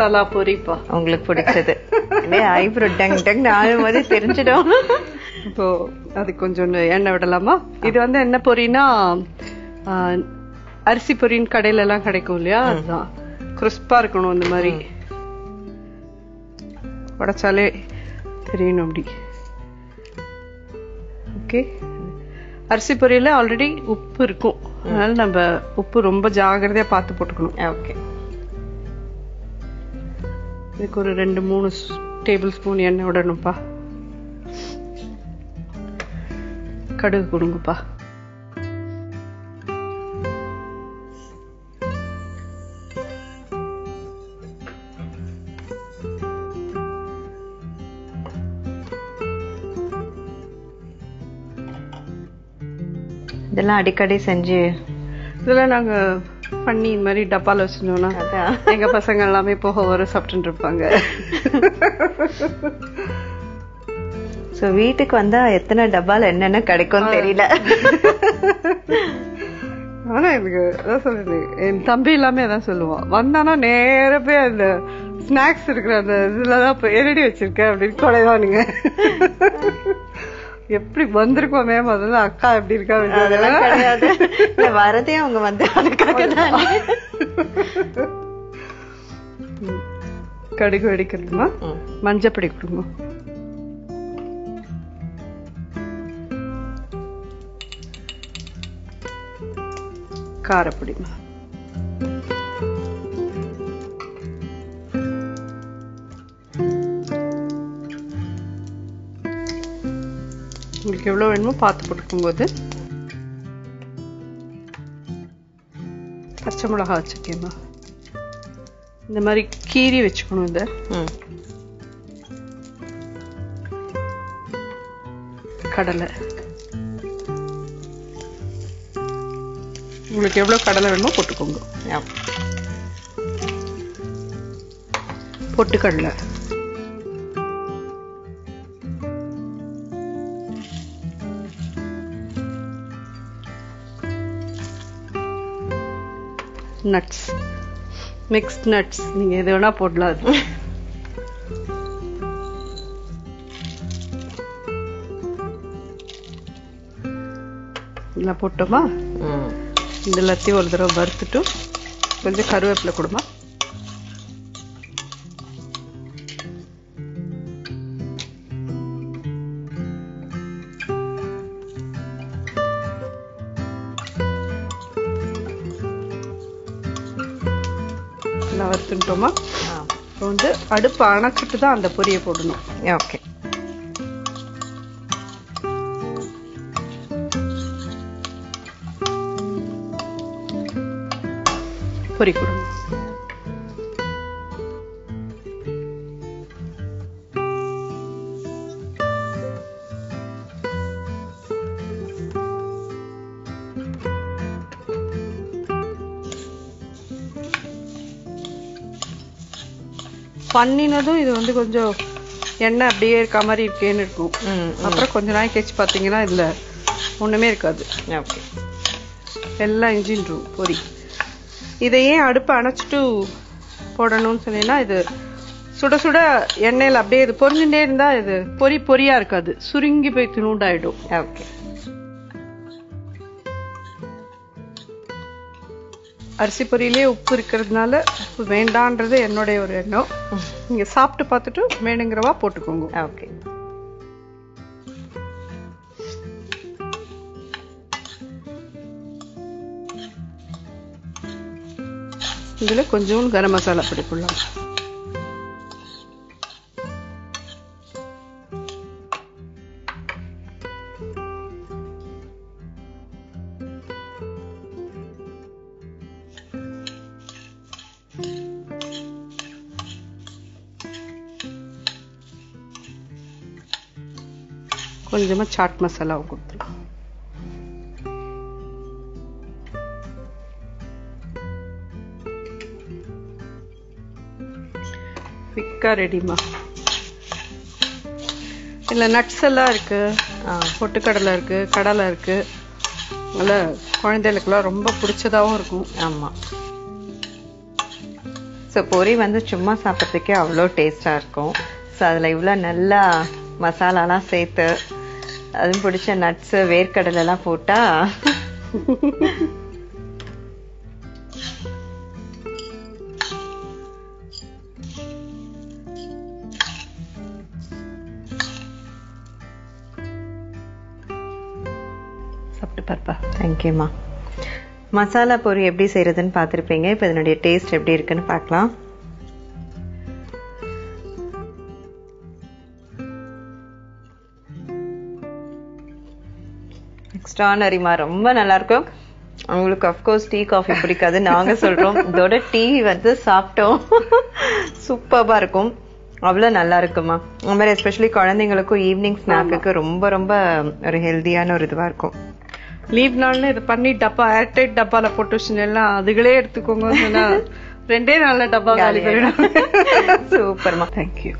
மசாலா பொரிப்பா உங்களுக்கு பிடிச்சது. Eyebrow tongue tongue நாலு மாதிரி தெரிஞ்சிடும். இப்போ அது கொஞ்சம் எண்ணெய் விடலாமா? இது வந்து என்ன பொரினா அரிசி பொரின்னு கடையில எல்லாம் கிடைக்கும் இல்லையா? அதுதான் கிறிஸ்பா இருக்கணும் இந்த மாதிரி. உடைச்சாலே தெரியணும் அப்படி. ஓகே அரிசி பொரியில ஆல்ரெடி உப்பு இருக்கும். அதனால நம்ம உப்பு ரொம்ப ஜாகிரதையா பார்த்து போட்டுக்கணும். ஓகே இதுக்கு ஒரு ரெண்டு மூணு டேபிள் ஸ்பூன் எண்ணெய் விடணும்ப்பா. கடுகு கொடுங்கப்பா. இதெல்லாம் அடிக்கடி செஞ்சு இதெல்லாம் நாங்க பண்ணி இந்த மாதிரி டப்பால வச்சிருந்தோம்னா எங்க பசங்க எல்லாமே போக வர சாப்பிட்டு இருப்பாங்க. சோ வீட்டுக்கு வந்தா எத்தனை டப்பால என்னென்ன கிடைக்கும் தெரியல. ஆனா எனக்கு அதான் சொல்றேன் என் தம்பி எல்லாமே அதான் சொல்லுவான் வந்தானா நேர போய் அந்த ஸ்நாக்ஸ் இருக்கிற அந்த இதுலதான் போய் எழுதி வச்சிருக்கேன் அப்படின்னு கொலைவானுங்க எப்படி வந்திருக்கோமே முதல்ல அக்கா எப்படி இருக்கா அதெல்லாம் கிடையாது. வரதே அவங்க வந்து அதுக்காக தான். கடுகு வெடிக்கணுமா மஞ்சப்பொடி கொடுங்க. காரப்பொடிமா உங்களுக்கு எவ்வளவு வேணுமோ பார்த்து போட்டுக்கும்போது பச்சை மிளகா வச்சிருக்கேம்மா. இந்த மாதிரி கீரி வச்சுக்கணும் இதை. ம். கடலை. உங்களுக்கு எவ்வளவு கடலை வேணுமோ போட்டுக்கோங்க. பொட்டுக்கடலை. நட்ஸ் மிக்ஸ்ட் நட்ஸ் நீங்க எது வேணா போடலாம் அது. இதெல்லாம் போட்டோமா. இந்த எல்லாத்தையும் ஒரு தடவை வறுத்துட்டு கொஞ்சம் கருவேப்பிலை கொடுமா? எல்லாம் வறுத்துட்டோமா. இப்போ வந்து அடுப்பு அணைச்சிட்டு தான் அந்த பொரியை போடணும். ஓகே. பொரி கொடுங்க பண்ணினதும் இது வந்து கொஞ்சம் எண்ணெய் அப்படியே இருக்க மாதிரி இருக்கேன்னு இருக்கும். அப்புறம் கொஞ்ச நாள் கழிச்சு பார்த்தீங்கன்னா இதுல ஒண்ணுமே இருக்காது. ஓகே. எல்லாம் இன்ஜின்ரும் பொரி. இதை ஏன் அடுப்பை அணைச்சிட்டு போடணும்னு சொன்னீங்கன்னா இது சுட சுட எண்ணெயில் அப்படியே இது பொரிஞ்சுட்டே இருந்தா இது பொரி பொரியா இருக்காது. சுருங்கி போய் திணுண்டாயிடும். ஓகே. அரிசி பொரியிலே உப்பு இருக்கிறதுனால உப்பு வேண்டான்றது என்னுடைய ஒரு எண்ணம். நீங்க சாப்பிட்டு பார்த்துட்டு வேணுங்கிறவா போட்டுக்கோங்க. ஓகே. இதுல கொஞ்சம் கரம் மசாலா பொடி போடலாம் கொஞ்சமா சாட் மசாலாவும் கொடுத்துருவோம் குவிக்கா ரெடிமா இல்ல நட்ஸ் எல்லாம் இருக்கு ஆ பொட்டுக்கடலை இருக்கு கடலை இருக்கு அதனால குழந்தைகளுக்கெல்லாம் ரொம்ப பிடிச்சதாவும் இருக்கும். ஆமா. ஸோ பொரி வந்து சும்மா சாப்பிட்றதுக்கே அவ்வளோ டேஸ்டாக இருக்கும். ஸோ அதில் இவ்வளோ நல்லா மசாலாலாம் சேர்த்து அதுவும் பிடிச்ச வேர்க்கடலை எல்லாம் போட்டா சாப்பிட்டு பார்ப்பா. தேங்க்யூம்மா மசாலா பொரி எப்படி செய்கிறதுன்னு பார்த்துருப்பீங்க. இப்போ இதனுடைய டேஸ்ட் எப்படி இருக்குன்னு பார்க்கலாம். எக்ஸ்ட்ரானரிமா ரொம்ப நல்லா இருக்கும் உங்களுக்கு அஃப்கோர்ஸ் டீ காஃபி பிடிக்காது. நாங்க சொல்றோம். இதோட டீ வந்து சாப்பிட்டோம். சூப்பராக இருக்கும். அவ்வளோ நல்லா இருக்குமா அது மாதிரி எஸ்பெஷலி குழந்தைங்களுக்கும் ஈவினிங் ஸ்நாக்குக்கு ரொம்ப ரொம்ப ஒரு ஹெல்த்தியான ஒரு இதுவாக இருக்கும். லீவ் நாள்னு இது பண்ணி டப்பா ஏர்டைட் டப்பால போட்டு வச்சுன்னா அதுகளே எடுத்துக்கோங்க ரெண்டே நாள்ல டப்பா காலி பண்ணிடும் சூப்பர்மா தேங்க்யூ